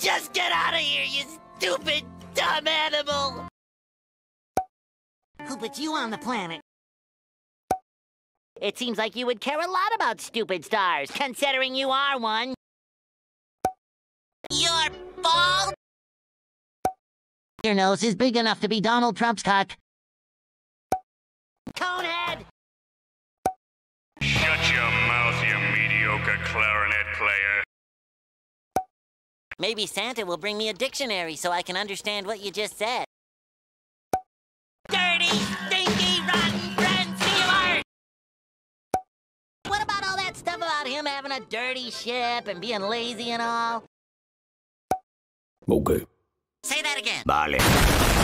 Just get out of here, you stupid, dumb animal! Who put you on the planet? It seems like you would care a lot about stupid stars, considering you are one. Your fault? Your nose is big enough to be Donald Trump's cock. Conehead! Shut your mouth, you mediocre clarinet player. Maybe Santa will bring me a dictionary so I can understand what you just said. Dirty, stinky, rotten friend stealer! What about all that stuff about him having a dirty ship and being lazy and all? Ok. Say that again. Vale.